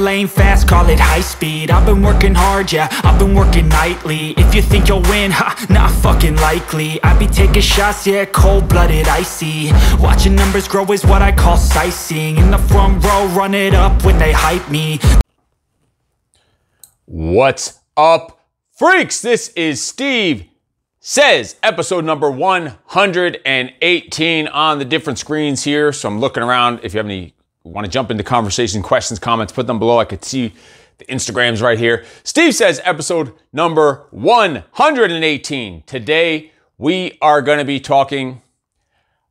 lane fast, call it high speed I've been working hard, yeah, I've been working nightly If you think you'll win, ha, not fucking likely I be taking shots, yeah, cold-blooded, icy Watching numbers grow is what I call sightseeing In the front row, run it up when they hype me What's up, freaks? This is Steve Says, episode number 118 on the different screens here. So I'm looking around. If you have any, want to jump into conversation, questions, comments, put them below. I could see the Instagrams right here. Steve says, episode number 118. Today, we are going to be talking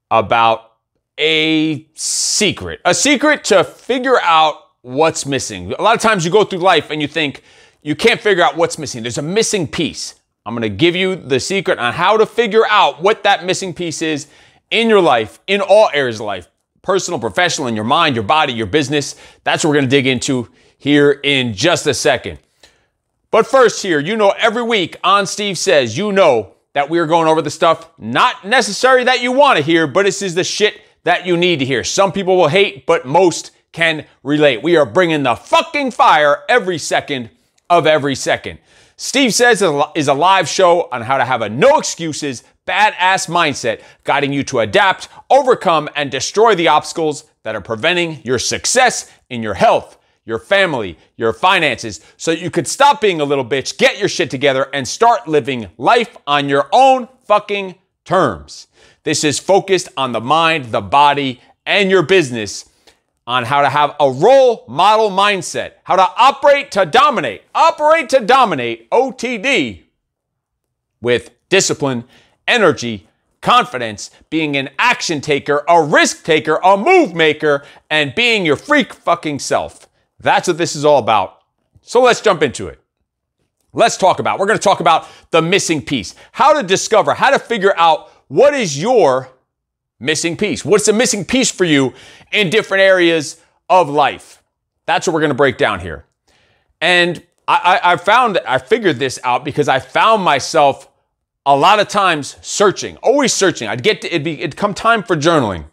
about a secret, a secret to figure out what's missing. A lot of times you go through life and you think, you can't figure out what's missing. There's a missing piece. I'm going to give you the secret on how to figure out what that missing piece is in your life, in all areas of life personal, professional, in your mind, your body, your business. That's what we're going to dig into here in just a second. But first, here, you know, every week on Steve Says, you know that we are going over the stuff not necessary that you want to hear, but this is the shit that you need to hear. Some people will hate, but most can relate. We are bringing the fucking fire every second of every second. Steve Says is a live show on how to have a no excuses, badass mindset, guiding you to adapt, overcome, and destroy the obstacles that are preventing your success in your health, your family, your finances, so you could stop being a little bitch, get your shit together, and start living life on your own fucking terms. This is focused on the mind, the body, and your business on how to have a role model mindset, how to operate to dominate, operate to dominate OTD with discipline, energy, confidence, being an action taker, a risk taker, a move maker, and being your freak fucking self. That's what this is all about. So let's jump into it. Let's talk about, we're going to talk about the missing piece, how to discover, how to figure out what is your missing piece. What's the missing piece for you in different areas of life? That's what we're going to break down here. And I, I, I found I figured this out because I found myself a lot of times searching, always searching. I'd get to, it'd be, it'd come time for journaling.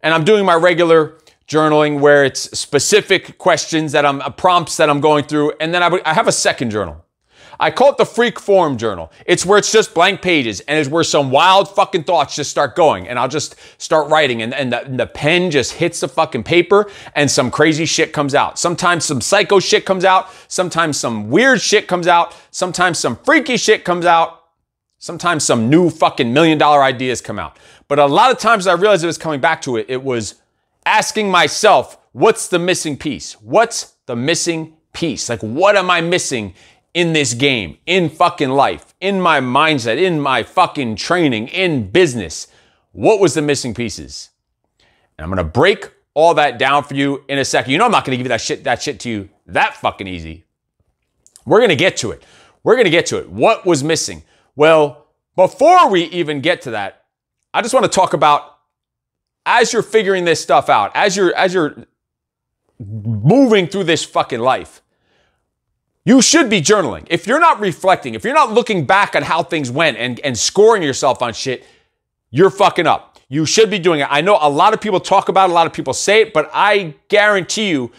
And I'm doing my regular journaling where it's specific questions that I'm, uh, prompts that I'm going through. And then I, I have a second journal. I call it the freak form journal. It's where it's just blank pages and it's where some wild fucking thoughts just start going and I'll just start writing and, and, the, and the pen just hits the fucking paper and some crazy shit comes out. Sometimes some psycho shit comes out. Sometimes some weird shit comes out. Sometimes some freaky shit comes out. Sometimes some new fucking million dollar ideas come out. But a lot of times I realized it was coming back to it. It was asking myself, what's the missing piece? What's the missing piece? Like, what am I missing in this game, in fucking life, in my mindset, in my fucking training, in business. What was the missing pieces? And I'm gonna break all that down for you in a second. You know I'm not gonna give you that shit, that shit to you that fucking easy. We're gonna get to it. We're gonna get to it. What was missing? Well, before we even get to that, I just want to talk about as you're figuring this stuff out, as you're as you're moving through this fucking life, you should be journaling. If you're not reflecting, if you're not looking back on how things went and, and scoring yourself on shit, you're fucking up. You should be doing it. I know a lot of people talk about it, a lot of people say it, but I guarantee you,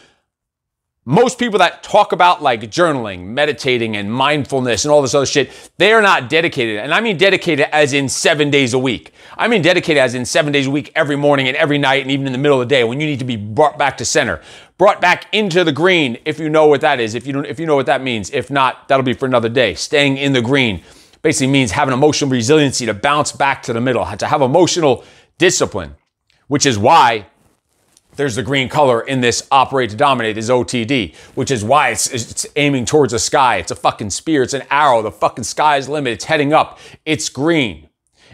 most people that talk about like journaling, meditating, and mindfulness and all this other shit, they are not dedicated. And I mean dedicated as in seven days a week. I mean dedicated as in seven days a week, every morning and every night, and even in the middle of the day when you need to be brought back to center, brought back into the green, if you know what that is. If you don't, if you know what that means. If not, that'll be for another day. Staying in the green basically means having emotional resiliency to bounce back to the middle, to have emotional discipline, which is why there's the green color in this operate to dominate is OTD, which is why it's, it's aiming towards the sky. It's a fucking spear. It's an arrow. The fucking sky's limit. It's heading up. It's green.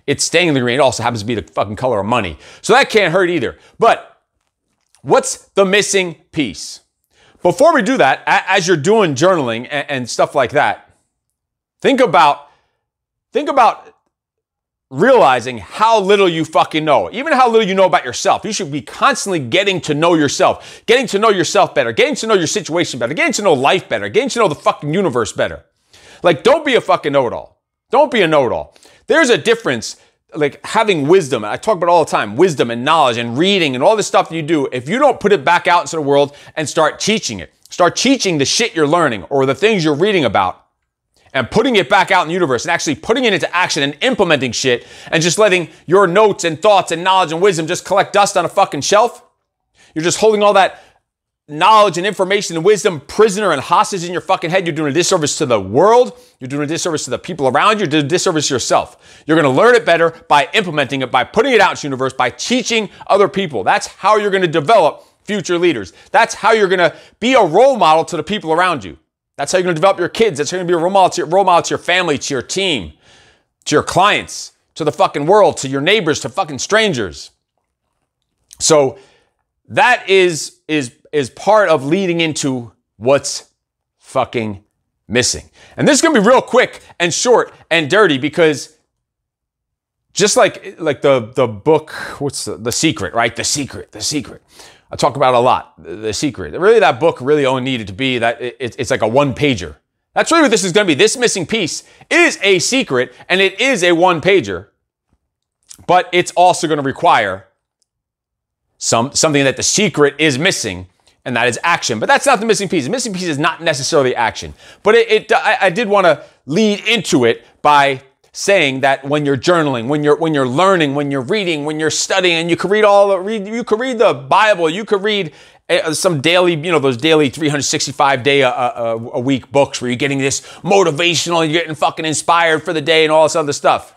It's staying in the green. It also happens to be the fucking color of money. So that can't hurt either. But what's the missing piece? Before we do that, as you're doing journaling and stuff like that, think about think about realizing how little you fucking know, even how little you know about yourself. You should be constantly getting to know yourself, getting to know yourself better, getting to know your situation better, getting to know life better, getting to know the fucking universe better. Like, don't be a fucking know it all. Don't be a know it all. There's a difference, like having wisdom. I talk about all the time wisdom and knowledge and reading and all this stuff you do. If you don't put it back out into the world and start teaching it, Start teaching the shit you're learning or the things you're reading about and putting it back out in the universe and actually putting it into action and implementing shit and just letting your notes and thoughts and knowledge and wisdom just collect dust on a fucking shelf. You're just holding all that knowledge and information and wisdom prisoner and hostage in your fucking head. You're doing a disservice to the world. You're doing a disservice to the people around you. You're doing a disservice to yourself. You're going to learn it better by implementing it, by putting it out into the universe, by teaching other people. That's how you're going to develop future leaders. That's how you're going to be a role model to the people around you. That's how you're going to develop your kids. That's how you're going to be a role model, to your, role model to your family, to your team, to your clients, to the fucking world, to your neighbors, to fucking strangers. So that is is is part of leading into what's fucking missing. And this is going to be real quick and short and dirty because just like like the the book what's the, the secret, right? The secret, the secret. I talk about a lot. The secret. Really, that book really only needed to be that it, it's like a one pager. That's really what this is going to be. This missing piece is a secret and it is a one pager, but it's also going to require some something that the secret is missing, and that is action. But that's not the missing piece. The missing piece is not necessarily action. But it, it I, I did want to lead into it by saying that when you're journaling, when you're when you're learning, when you're reading, when you're studying, and you can read all the read, you can read the Bible, you could read uh, some daily, you know, those daily 365 day a, a, a, week books where you're getting this motivational, you're getting fucking inspired for the day and all this other stuff.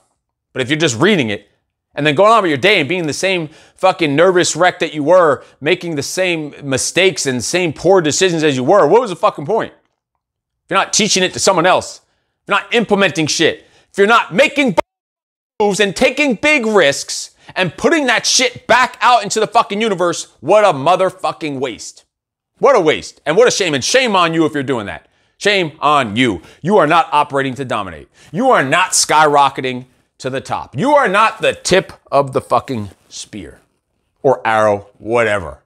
But if you're just reading it and then going on with your day and being the same fucking nervous wreck that you were, making the same mistakes and same poor decisions as you were, what was the fucking point? If you're not teaching it to someone else, you're not implementing shit, if you're not making moves and taking big risks and putting that shit back out into the fucking universe, what a motherfucking waste. What a waste. And what a shame. And shame on you if you're doing that. Shame on you. You are not operating to dominate. You are not skyrocketing to the top. You are not the tip of the fucking spear or arrow, whatever.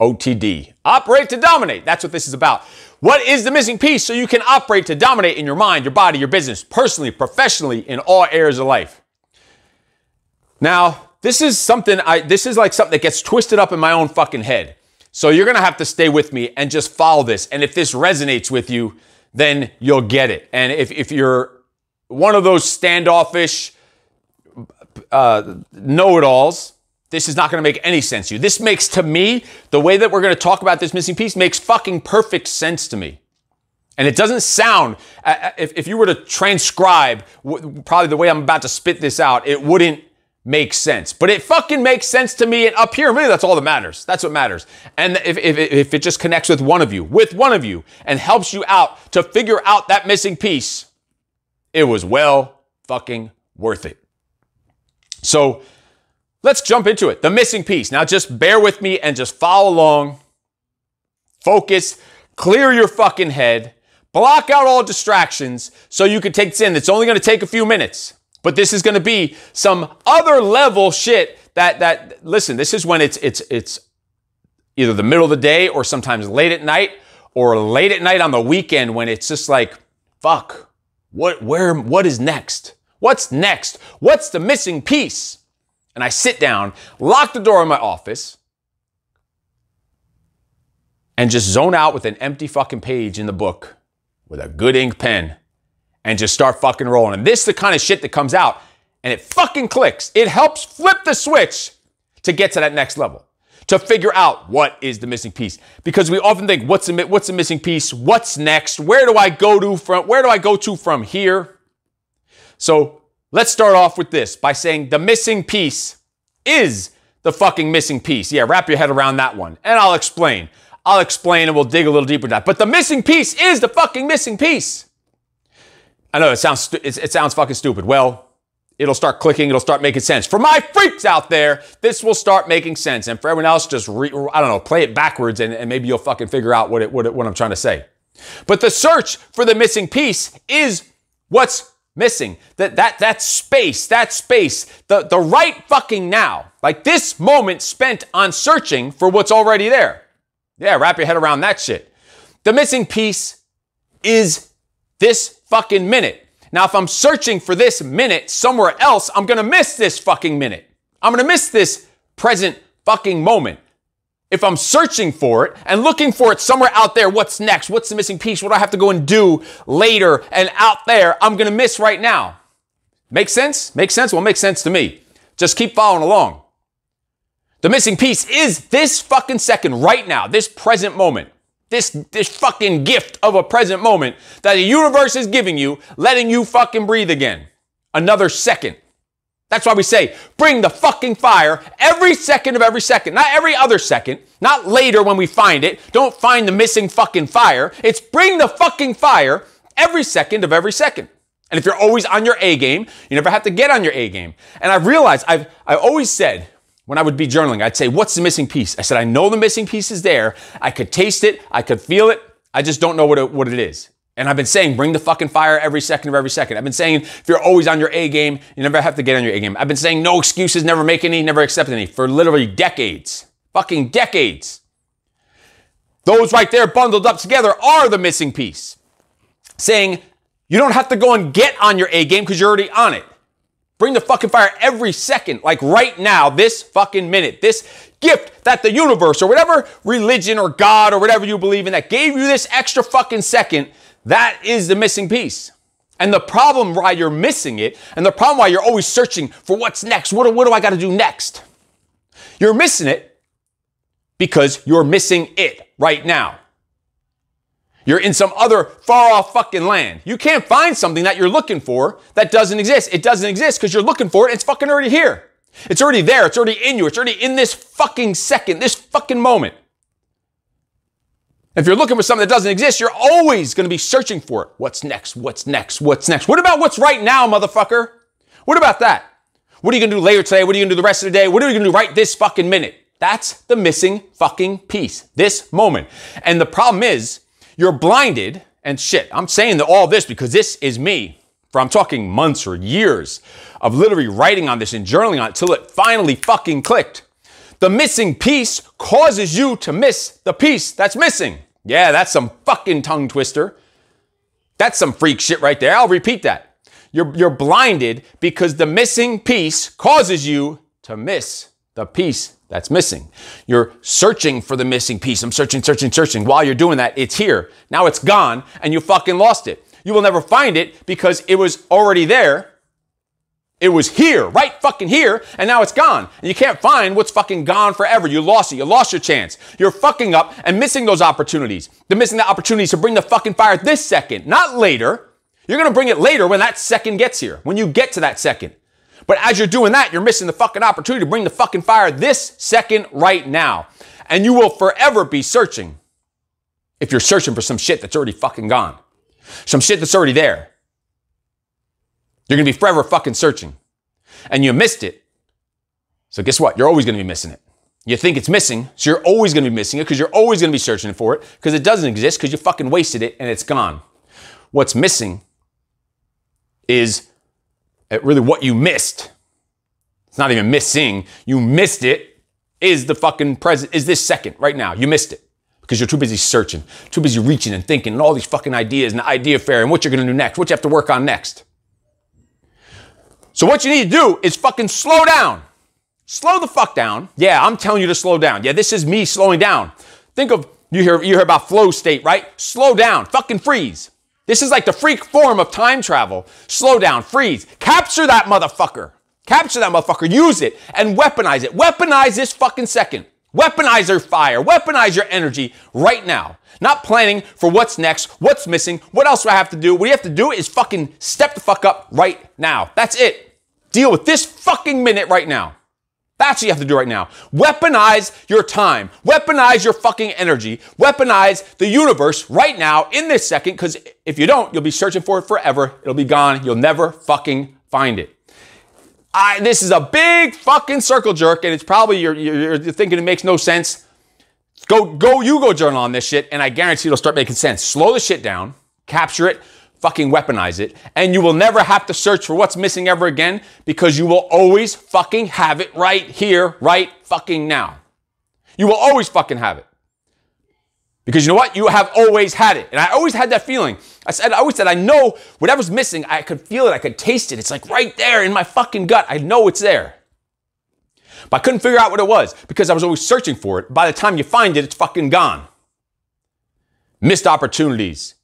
OTD. Operate to dominate. That's what this is about. What is the missing piece so you can operate to dominate in your mind, your body, your business, personally, professionally, in all areas of life? Now, this is something I this is like something that gets twisted up in my own fucking head. So you're gonna have to stay with me and just follow this. And if this resonates with you, then you'll get it. And if, if you're one of those standoffish uh, know-it-alls, this is not going to make any sense to you. This makes to me, the way that we're going to talk about this missing piece makes fucking perfect sense to me. And it doesn't sound, uh, uh if, if you were to transcribe probably the way I'm about to spit this out, it wouldn't make sense. But it fucking makes sense to me and up here. Really, that's all that matters. That's what matters. And if, if, if it just connects with one of you, with one of you, and helps you out to figure out that missing piece, it was well fucking worth it. So, Let's jump into it. The missing piece. Now just bear with me and just follow along. Focus, clear your fucking head, block out all distractions so you can take this in. It's only going to take a few minutes. But this is going to be some other level shit that that listen, this is when it's it's it's either the middle of the day or sometimes late at night or late at night on the weekend when it's just like fuck. What where what is next? What's next? What's the missing piece? And I sit down, lock the door in my office, and just zone out with an empty fucking page in the book with a good ink pen and just start fucking rolling. And this is the kind of shit that comes out and it fucking clicks. It helps flip the switch to get to that next level, to figure out what is the missing piece. Because we often think, what's the, what's the missing piece? What's next? Where do I go to from, where do I go to from here? So Let's start off with this by saying the missing piece is the fucking missing piece. Yeah, wrap your head around that one. And I'll explain. I'll explain and we'll dig a little deeper into that. But the missing piece is the fucking missing piece. I know it sounds it sounds fucking stupid. Well, it'll start clicking, it'll start making sense. For my freaks out there, this will start making sense. And for everyone else, just re, I don't know, play it backwards and, and maybe you'll fucking figure out what it, what it, what I'm trying to say. But the search for the missing piece is what's missing. That that that space, that space, the, the right fucking now. Like this moment spent on searching for what's already there. Yeah, wrap your head around that shit. The missing piece is this fucking minute. Now, if I'm searching for this minute somewhere else, I'm gonna miss this fucking minute. I'm gonna miss this present fucking moment. If I'm searching for it and looking for it somewhere out there, what's next? What's the missing piece? What do I have to go and do later and out there? I'm going to miss right now. Make sense? Make sense? Well, makes sense to me. Just keep following along. The missing piece is this fucking second right now, this present moment. This, this fucking gift of a present moment that the universe is giving you, letting you fucking breathe again. Another second. That's why we say bring the fucking fire every second of every second, not every other second, not later when we find it. Don't find the missing fucking fire. It's bring the fucking fire every second of every second. And if you're always on your A game, you never have to get on your A game. And I've realized I've I always said when I would be journaling, I'd say, "What's the missing piece?" I said, "I know the missing piece is there. I could taste it. I could feel it. I just don't know what it, what it is." And I've been saying, bring the fucking fire every second of every second. I've been saying, if you're always on your A game, you never have to get on your A game. I've been saying, no excuses, never make any, never accept any for literally decades. Fucking decades. Those right there bundled up together are the missing piece. Saying, you don't have to go and get on your A game because you're already on it. Bring the fucking fire every second, like right now, this fucking minute, this gift that the universe or whatever religion or God or whatever you believe in that gave you this extra fucking second that is the missing piece. And the problem why you're missing it, and the problem why you're always searching for what's next, what, what do I got to do next? You're missing it because you're missing it right now. You're in some other far off fucking land. You can't find something that you're looking for that doesn't exist. It doesn't exist because you're looking for it. It's fucking already here. It's already there. It's already in you. It's already in this fucking second, this fucking moment. If you're looking for something that doesn't exist, you're always going to be searching for it. What's next? What's next? What's next? What about what's right now, motherfucker? What about that? What are you going to do later today? What are you going to do the rest of the day? What are you going to do right this fucking minute? That's the missing fucking piece, this moment. And the problem is, you're blinded, and shit, I'm saying that all this because this is me. For I'm talking months or years of literally writing on this and journaling on it till it finally fucking clicked. The missing piece causes you to miss the piece that's missing. Yeah, that's some fucking tongue twister. That's some freak shit right there. I'll repeat that. You're, you're blinded because the missing piece causes you to miss the piece that's missing. You're searching for the missing piece. I'm searching, searching, searching. While you're doing that, it's here. Now it's gone and you fucking lost it. You will never find it because it was already there it was here, right fucking here, and now it's gone. And you can't find what's fucking gone forever. You lost it. You lost your chance. You're fucking up and missing those opportunities. They're missing the opportunities to bring the fucking fire this second, not later. You're gonna bring it later when that second gets here, when you get to that second. But as you're doing that, you're missing the fucking opportunity to bring the fucking fire this second right now. And you will forever be searching if you're searching for some shit that's already fucking gone, some shit that's already there. You're going to be forever fucking searching. And you missed it. So guess what? You're always going to be missing it. You think it's missing, so you're always going to be missing it because you're always going to be searching for it because it doesn't exist because you fucking wasted it and it's gone. What's missing is uh, really what you missed. It's not even missing. You missed it is the fucking present, is this second right now. You missed it because you're too busy searching, too busy reaching and thinking and all these fucking ideas and the idea fair and what you're going to do next, what you have to work on next. So what you need to do is fucking slow down. Slow the fuck down. Yeah, I'm telling you to slow down. Yeah, this is me slowing down. Think of you hear you hear about flow state, right? Slow down, fucking freeze. This is like the freak form of time travel. Slow down, freeze. Capture that motherfucker. Capture that motherfucker. Use it and weaponize it. Weaponize this fucking second. Weaponize your fire. Weaponize your energy right now. Not planning for what's next, what's missing, what else do I have to do? What you have to do is fucking step the fuck up right now. That's it. Deal with this fucking minute right now. That's what you have to do right now. Weaponize your time. Weaponize your fucking energy. Weaponize the universe right now in this second, because if you don't, you'll be searching for it forever. It'll be gone. You'll never fucking find it. I, this is a big fucking circle jerk, and it's probably you're, you're, you're thinking it makes no sense. Go, go, you go journal on this shit, and I guarantee it'll start making sense. Slow the shit down, capture it, fucking weaponize it, and you will never have to search for what's missing ever again because you will always fucking have it right here, right fucking now. You will always fucking have it. Because you know what? You have always had it. And I always had that feeling. I said, I always said, I know whatever's missing, I could feel it, I could taste it. It's like right there in my fucking gut. I know it's there. But I couldn't figure out what it was because I was always searching for it. By the time you find it, it's fucking gone. Missed opportunities,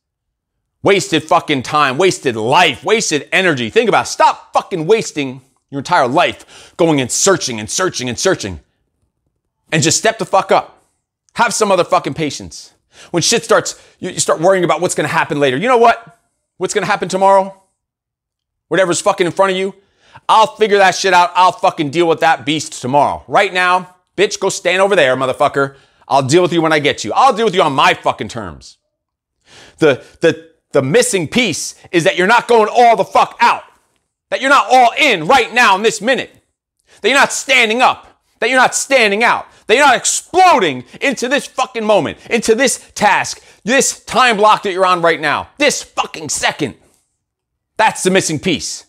wasted fucking time, wasted life, wasted energy. Think about it. Stop fucking wasting your entire life going and searching and searching and searching. And just step the fuck up. Have some other fucking patience. When shit starts, you start worrying about what's gonna happen later. You know what? What's gonna happen tomorrow? Whatever's fucking in front of you, I'll figure that shit out. I'll fucking deal with that beast tomorrow. Right now, bitch, go stand over there, motherfucker. I'll deal with you when I get you. I'll deal with you on my fucking terms. The, the, the missing piece is that you're not going all the fuck out. That you're not all in right now in this minute. That you're not standing up. That you're not standing out. That you're not exploding into this fucking moment, into this task, this time block that you're on right now, this fucking second. That's the missing piece.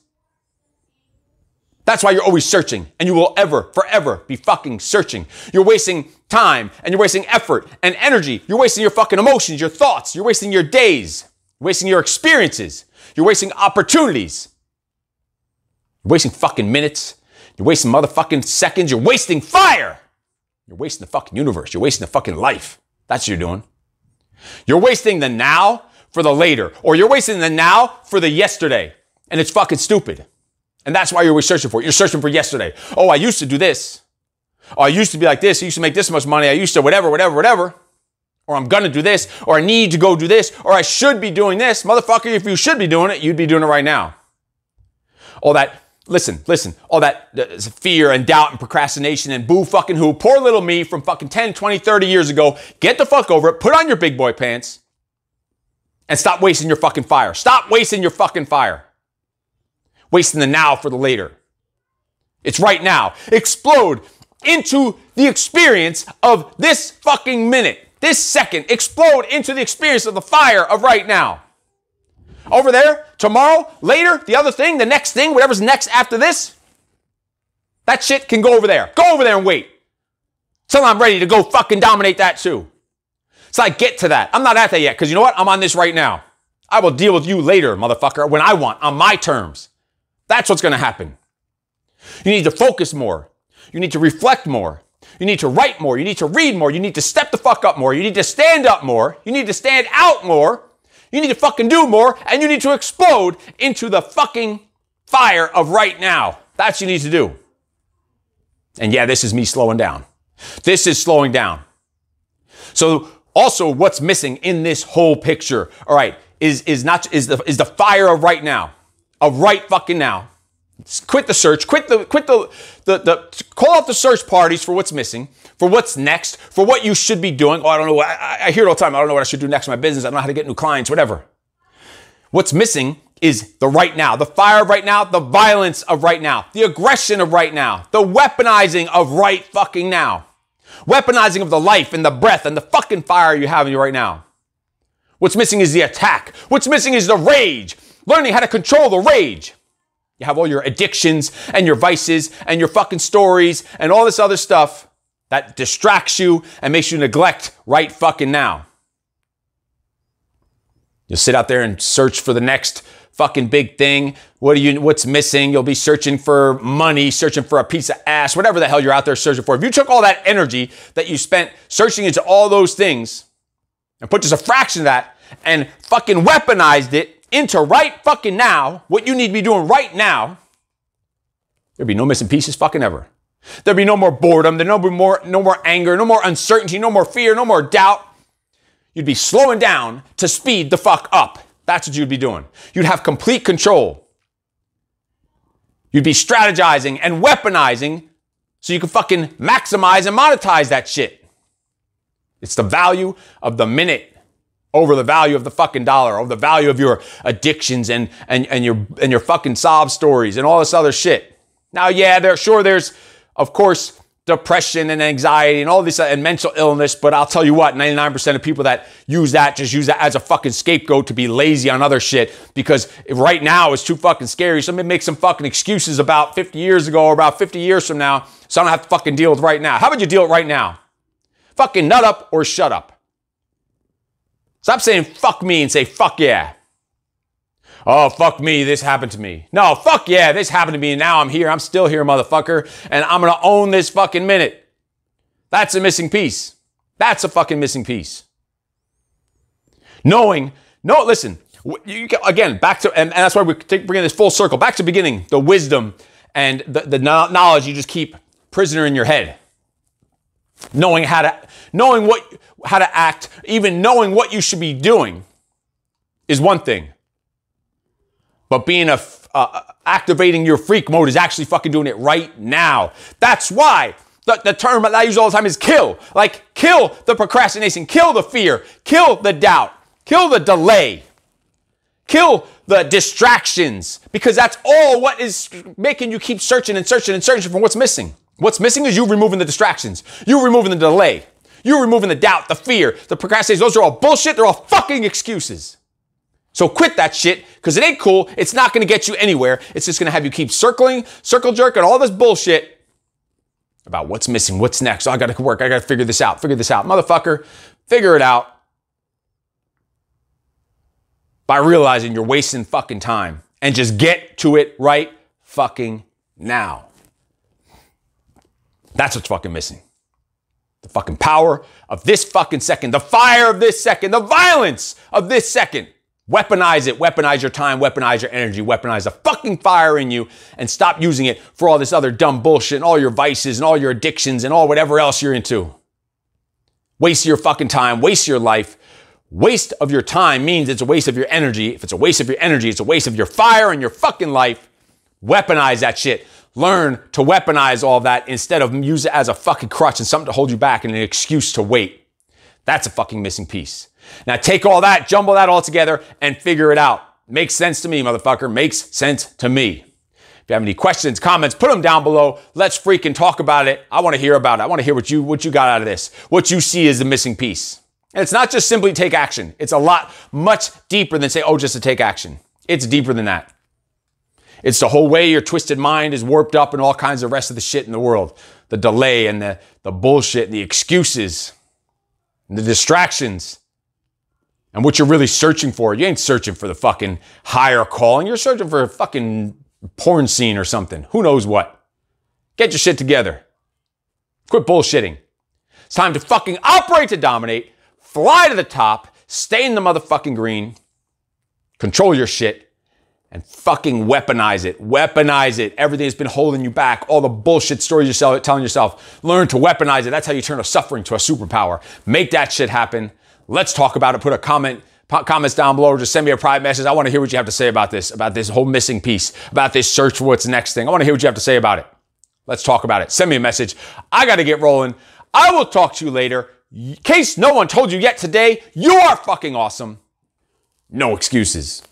That's why you're always searching and you will ever, forever be fucking searching. You're wasting time and you're wasting effort and energy. You're wasting your fucking emotions, your thoughts. You're wasting your days, you're wasting your experiences. You're wasting opportunities. You're wasting fucking minutes. You're wasting motherfucking seconds. You're wasting fire. You're wasting the fucking universe. You're wasting the fucking life. That's what you're doing. You're wasting the now for the later, or you're wasting the now for the yesterday. And it's fucking stupid. And that's why you're always searching for it. You're searching for yesterday. Oh, I used to do this. Oh, I used to be like this. I used to make this much money. I used to whatever, whatever, whatever. Or I'm gonna do this, or I need to go do this, or I should be doing this. Motherfucker, if you should be doing it, you'd be doing it right now. All that, listen, listen, all that uh, fear and doubt and procrastination and boo fucking who, poor little me from fucking 10, 20, 30 years ago, get the fuck over it, put on your big boy pants, and stop wasting your fucking fire. Stop wasting your fucking fire wasting the now for the later. It's right now. Explode into the experience of this fucking minute, this second. Explode into the experience of the fire of right now. Over there, tomorrow, later, the other thing, the next thing, whatever's next after this, that shit can go over there. Go over there and wait. Till I'm ready to go fucking dominate that too. So I get to that. I'm not at that yet because you know what? I'm on this right now. I will deal with you later, motherfucker, when I want, on my terms. That's what's to happen. You need to focus more. You need to reflect more. You need to write more. You need to read more. You need to step the fuck up more. You need to stand up more. You need to stand out more. You need to fucking do more. And you need to explode into the fucking fire of right now. That's what you need to do. And yeah, this is me slowing down. This is slowing down. So also what's missing in this whole picture, all right, is, is not, is the, is the fire of right now of right fucking now. Quit the search, quit the, quit the, the, the, call out the search parties for what's missing, for what's next, for what you should be doing. Oh, I don't know. I, I hear it all the time. I don't know what I should do next in my business. I don't know how to get new clients, whatever. What's missing is the right now, the fire of right now, the violence of right now, the aggression of right now, the weaponizing of right fucking now, weaponizing of the life and the breath and the fucking fire you have in you right now. What's missing is the attack. What's missing is the rage learning how to control the rage. You have all your addictions and your vices and your fucking stories and all this other stuff that distracts you and makes you neglect right fucking now. You'll sit out there and search for the next fucking big thing. What are you what's missing? You'll be searching for money, searching for a piece of ass, whatever the hell you're out there searching for. If you took all that energy that you spent searching into all those things and put just a fraction of that and fucking weaponized it into right fucking now, what you need to be doing right now, there'd be no missing pieces fucking ever. There'd be no more boredom, there'd no more, no more anger, no more uncertainty, no more fear, no more doubt. You'd be slowing down to speed the fuck up. That's what you'd be doing. You'd have complete control. You'd be strategizing and weaponizing so you can fucking maximize and monetize that shit. It's the value of the minute over the value of the fucking dollar, over the value of your addictions and, and, and your and your fucking sob stories and all this other shit. Now, yeah, there sure there's of course depression and anxiety and all this and mental illness, but I'll tell you what, 99% of people that use that just use that as a fucking scapegoat to be lazy on other shit because right now it's too fucking scary. Somebody make some fucking excuses about 50 years ago or about 50 years from now, so I don't have to fucking deal with right now. How about you deal with right now? Fucking nut up or shut up. Stop saying fuck me and say fuck yeah. Oh, fuck me, this happened to me. No, fuck yeah, this happened to me, and now I'm here. I'm still here, motherfucker, and I'm gonna own this fucking minute. That's a missing piece. That's a fucking missing piece. Knowing, no, listen, you, again, back to, and, and that's why we're bringing this full circle, back to the beginning, the wisdom and the, the knowledge you just keep prisoner in your head. Knowing how to, knowing what, how to act, even knowing what you should be doing is one thing. But being a, uh, activating your freak mode is actually fucking doing it right now. That's why the, the term that I use all the time is kill. Like, kill the procrastination, kill the fear, kill the doubt, kill the delay, kill the distractions, because that's all what is making you keep searching and searching and searching for what's missing. What's missing is you removing the distractions, you removing the delay, you removing the doubt, the fear, the procrastination. Those are all bullshit. They're all fucking excuses. So quit that shit because it ain't cool. It's not going to get you anywhere. It's just going to have you keep circling, circle jerking, all this bullshit about what's missing, what's next. Oh, I got to work. I got to figure this out. Figure this out. Motherfucker, figure it out by realizing you're wasting fucking time and just get to it right fucking now. That's what's fucking missing. The fucking power of this fucking second, the fire of this second, the violence of this second. Weaponize it, weaponize your time, weaponize your energy, weaponize the fucking fire in you, and stop using it for all this other dumb bullshit and all your vices and all your addictions and all whatever else you're into. Waste your fucking time, waste your life. Waste of your time means it's a waste of your energy. If it's a waste of your energy, it's a waste of your fire and your fucking life. Weaponize that shit. Learn to weaponize all that instead of use it as a fucking crutch and something to hold you back and an excuse to wait. That's a fucking missing piece. Now take all that, jumble that all together, and figure it out. Makes sense to me, motherfucker. Makes sense to me. If you have any questions, comments, put them down below. Let's freaking talk about it. I want to hear about it. I want to hear what you what you got out of this. What you see as the missing piece. And it's not just simply take action. It's a lot much deeper than say, "Oh, just to take action." It's deeper than that. It's the whole way your twisted mind is warped up and all kinds of rest of the shit in the world. The delay and the, the bullshit and the excuses and the distractions and what you're really searching for. You ain't searching for the fucking higher calling. You're searching for a fucking porn scene or something. Who knows what? Get your shit together. Quit bullshitting. It's time to fucking operate to dominate, fly to the top, stay in the motherfucking green, control your shit, and fucking weaponize it. Weaponize it. Everything that's been holding you back, all the bullshit stories you're telling yourself, learn to weaponize it. That's how you turn a suffering to a superpower. Make that shit happen. Let's talk about it. Put a comment comments down below or just send me a private message. I want to hear what you have to say about this, about this whole missing piece, about this search for what's next thing. I want to hear what you have to say about it. Let's talk about it. Send me a message. I got to get rolling. I will talk to you later. In case no one told you yet today, you are fucking awesome. No excuses.